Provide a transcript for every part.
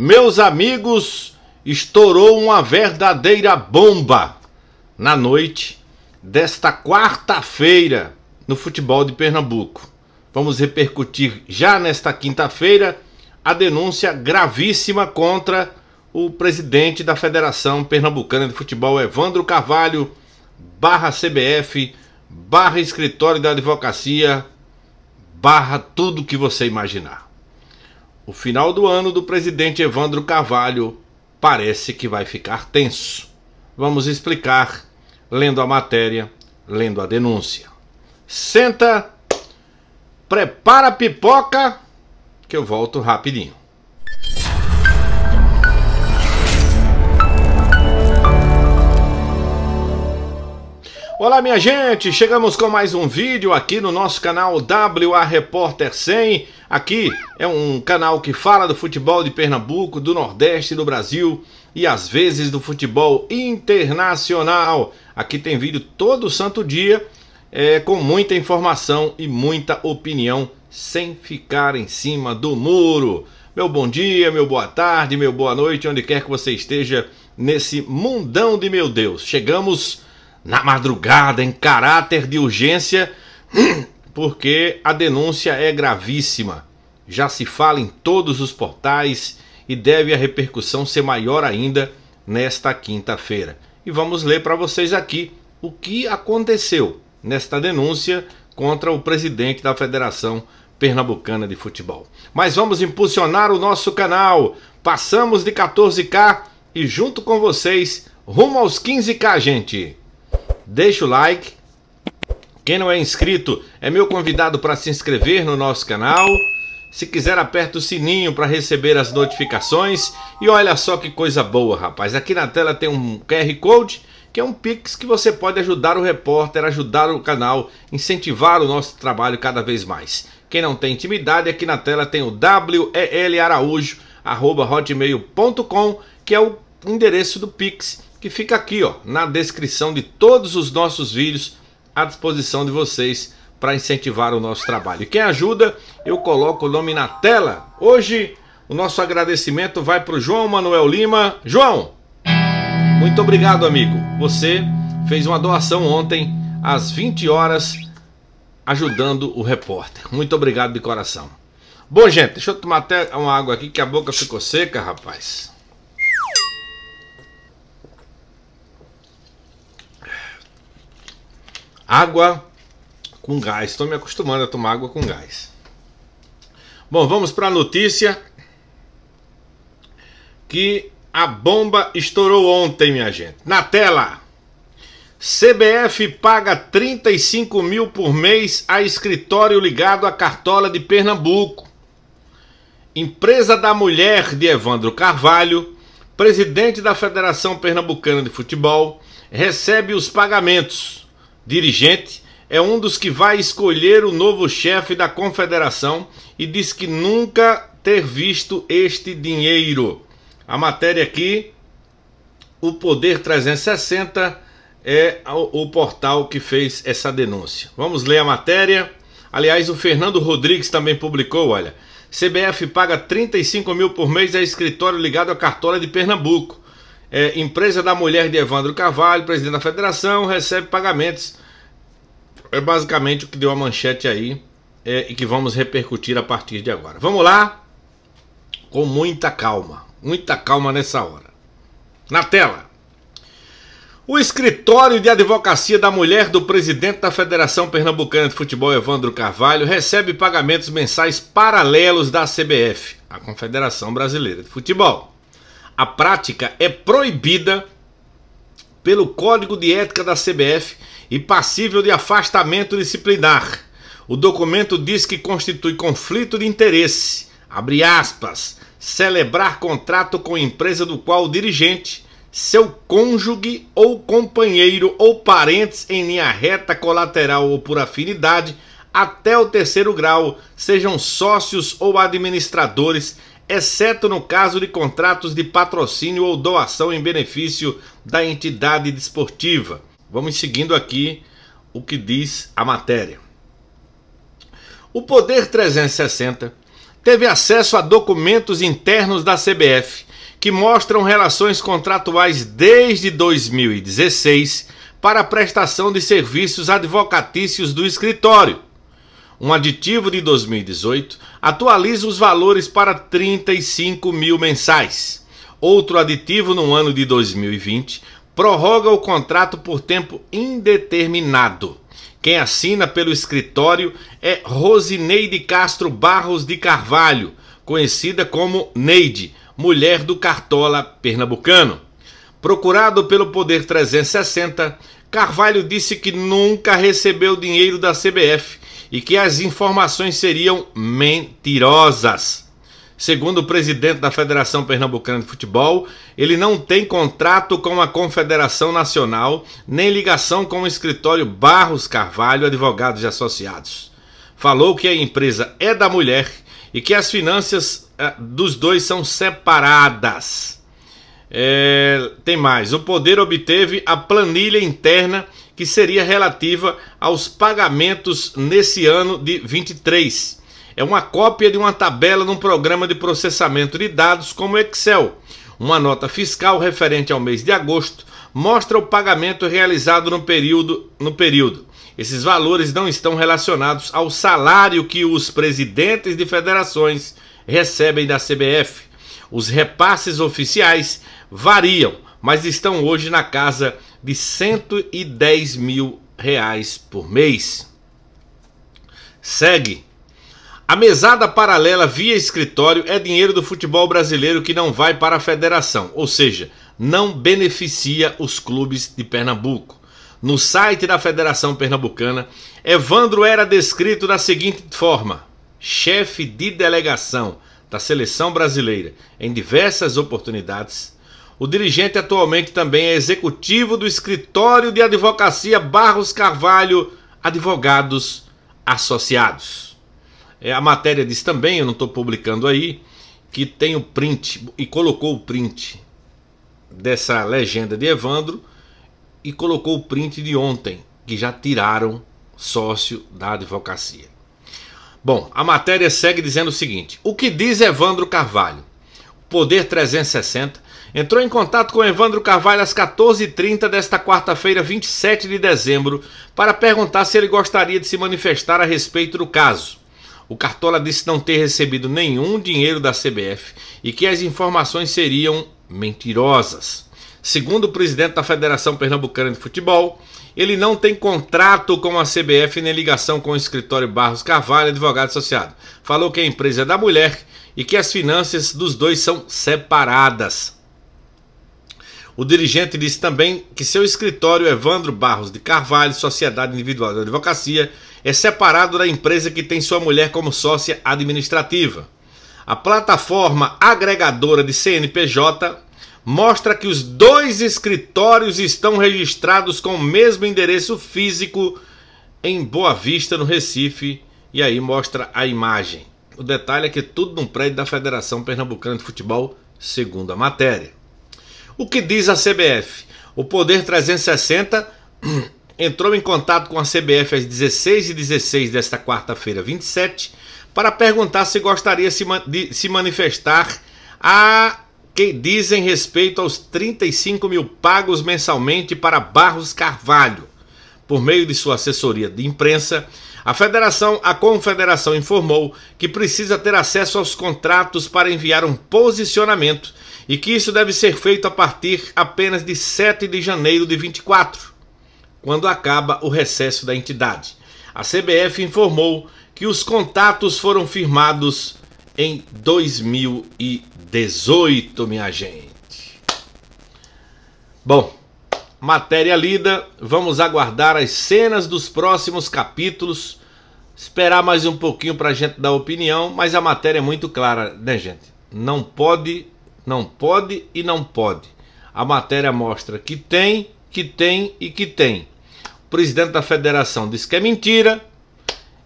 Meus amigos, estourou uma verdadeira bomba na noite desta quarta-feira no futebol de Pernambuco. Vamos repercutir já nesta quinta-feira a denúncia gravíssima contra o presidente da Federação Pernambucana de Futebol, Evandro Carvalho, barra CBF, barra escritório da advocacia, barra tudo que você imaginar. O final do ano do presidente Evandro Carvalho parece que vai ficar tenso. Vamos explicar lendo a matéria, lendo a denúncia. Senta, prepara a pipoca, que eu volto rapidinho. Olá minha gente, chegamos com mais um vídeo aqui no nosso canal WA Repórter 100. Aqui é um canal que fala do futebol de Pernambuco, do Nordeste do Brasil e às vezes do futebol internacional. Aqui tem vídeo todo santo dia é, com muita informação e muita opinião sem ficar em cima do muro. Meu bom dia, meu boa tarde, meu boa noite, onde quer que você esteja nesse mundão de meu Deus. Chegamos na madrugada, em caráter de urgência, porque a denúncia é gravíssima. Já se fala em todos os portais e deve a repercussão ser maior ainda nesta quinta-feira. E vamos ler para vocês aqui o que aconteceu nesta denúncia contra o presidente da Federação Pernambucana de Futebol. Mas vamos impulsionar o nosso canal. Passamos de 14k e junto com vocês rumo aos 15k, gente deixa o like. Quem não é inscrito é meu convidado para se inscrever no nosso canal. Se quiser, aperta o sininho para receber as notificações. E olha só que coisa boa, rapaz. Aqui na tela tem um QR Code, que é um Pix que você pode ajudar o repórter, ajudar o canal, incentivar o nosso trabalho cada vez mais. Quem não tem intimidade, aqui na tela tem o welaraújo.hotmail.com, que é o endereço do Pix que fica aqui ó, na descrição de todos os nossos vídeos à disposição de vocês para incentivar o nosso trabalho. E quem ajuda, eu coloco o nome na tela. Hoje o nosso agradecimento vai para o João Manuel Lima. João, muito obrigado, amigo. Você fez uma doação ontem às 20 horas ajudando o repórter. Muito obrigado de coração. Bom, gente, deixa eu tomar até uma água aqui que a boca ficou seca, rapaz. Água com gás. Estou me acostumando a tomar água com gás. Bom, vamos para a notícia que a bomba estourou ontem, minha gente. Na tela. CBF paga 35 mil por mês a escritório ligado à cartola de Pernambuco. Empresa da Mulher de Evandro Carvalho, presidente da Federação Pernambucana de Futebol, recebe os pagamentos dirigente, é um dos que vai escolher o novo chefe da confederação e diz que nunca ter visto este dinheiro. A matéria aqui, o Poder 360 é o, portal que fez essa denúncia. Vamos ler a matéria. Aliás, o Fernando Rodrigues também publicou, olha. CBF paga 35 mil por mês a escritório ligado à cartola de Pernambuco. É, empresa da mulher de Evandro Carvalho, presidente da federação, recebe pagamentos. É basicamente o que deu a manchete aí é, e que vamos repercutir a partir de agora. Vamos lá, com muita calma, muita calma nessa hora. Na tela. O escritório de advocacia da mulher do presidente da Federação Pernambucana de Futebol, Evandro Carvalho, recebe pagamentos mensais paralelos da CBF, a Confederação Brasileira de Futebol. A prática é proibida pelo Código de Ética da CBF e passível de afastamento disciplinar. O documento diz que constitui conflito de interesse, abre aspas, celebrar contrato com empresa do qual o dirigente, seu cônjuge ou companheiro ou parentes em linha reta colateral ou por afinidade até o terceiro grau sejam sócios ou administradores exceto no caso de contratos de patrocínio ou doação em benefício da entidade desportiva. Vamos seguindo aqui o que diz a matéria. O Poder 360 teve acesso a documentos internos da CBF que mostram relações contratuais desde 2016 para a prestação de serviços advocatícios do escritório. Um aditivo de 2018 atualiza os valores para 35 mil mensais. Outro aditivo no ano de 2020 prorroga o contrato por tempo indeterminado. Quem assina pelo escritório é Rosineide Castro Barros de Carvalho, conhecida como Neide, mulher do Cartola pernambucano. Procurado pelo Poder 360, Carvalho disse que nunca recebeu dinheiro da CBF e que as informações seriam mentirosas. Segundo o presidente da Federação Pernambucana de Futebol, ele não tem contrato com a Confederação Nacional, nem ligação com o escritório Barros Carvalho Advogados e Associados. Falou que a empresa é da mulher e que as finanças eh, dos dois são separadas. É, tem mais. O poder obteve a planilha interna que seria relativa aos pagamentos nesse ano de 23. É uma cópia de uma tabela num programa de processamento de dados como Excel. Uma nota fiscal referente ao mês de agosto mostra o pagamento realizado no período, no período. Esses valores não estão relacionados ao salário que os presidentes de federações recebem da CBF. Os repasses oficiais variam, mas estão hoje na casa de 110 mil reais por mês. Segue. A mesada paralela via escritório é dinheiro do futebol brasileiro que não vai para a federação, ou seja, não beneficia os clubes de Pernambuco. No site da Federação Pernambucana, Evandro era descrito da seguinte forma: chefe de delegação da seleção brasileira em diversas oportunidades. O dirigente atualmente também é executivo do escritório de advocacia Barros Carvalho Advogados Associados. É, a matéria diz também, eu não estou publicando aí, que tem o print e colocou o print dessa legenda de Evandro e colocou o print de ontem, que já tiraram sócio da advocacia. Bom, a matéria segue dizendo o seguinte: o que diz Evandro Carvalho? Poder 360 entrou em contato com Evandro Carvalho às 14h30 desta quarta-feira, 27 de dezembro, para perguntar se ele gostaria de se manifestar a respeito do caso. O Cartola disse não ter recebido nenhum dinheiro da CBF e que as informações seriam mentirosas. Segundo o presidente da Federação Pernambucana de Futebol, ele não tem contrato com a CBF nem ligação com o escritório Barros Carvalho, advogado associado. Falou que a empresa é da mulher e que as finanças dos dois são separadas. O dirigente disse também que seu escritório Evandro Barros de Carvalho, Sociedade Individual de Advocacia, é separado da empresa que tem sua mulher como sócia administrativa. A plataforma agregadora de CNPJ mostra que os dois escritórios estão registrados com o mesmo endereço físico em Boa Vista, no Recife, e aí mostra a imagem. O detalhe é que tudo num prédio da Federação Pernambucana de Futebol, segundo a matéria. O que diz a CBF? O Poder 360 entrou em contato com a CBF às 16h16 desta quarta-feira, 27, para perguntar se gostaria de se manifestar a que dizem respeito aos 35 mil pagos mensalmente para Barros Carvalho. Por meio de sua assessoria de imprensa, a federação, a confederação informou que precisa ter acesso aos contratos para enviar um posicionamento e que isso deve ser feito a partir apenas de 7 de janeiro de 24, quando acaba o recesso da entidade. A CBF informou que os contatos foram firmados em 2018, minha gente. Bom, matéria lida, vamos aguardar as cenas dos próximos capítulos, esperar mais um pouquinho para a gente dar opinião, mas a matéria é muito clara, né, gente? Não pode, não pode e não pode. A matéria mostra que tem, que tem e que tem. O presidente da federação diz que é mentira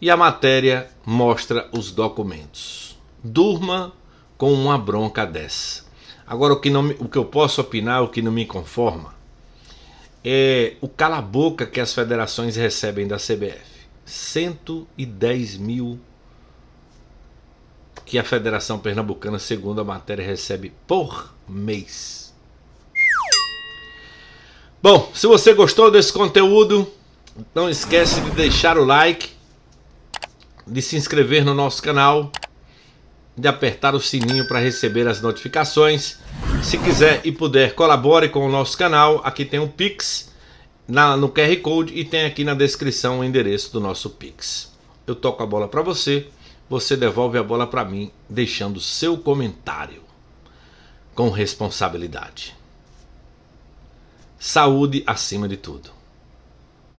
e a matéria mostra os documentos durma com uma bronca dessa. Agora, o que, não, o que eu posso opinar, o que não me conforma, é o cala-boca que as federações recebem da CBF. 110 mil que a Federação Pernambucana, segundo a matéria, recebe por mês. Bom, se você gostou desse conteúdo, não esquece de deixar o like, de se inscrever no nosso canal, de apertar o sininho para receber as notificações. Se quiser e puder, colabore com o nosso canal. Aqui tem o Pix na, no QR Code e tem aqui na descrição o endereço do nosso Pix. Eu toco a bola para você você devolve a bola para mim, deixando seu comentário com responsabilidade. Saúde acima de tudo.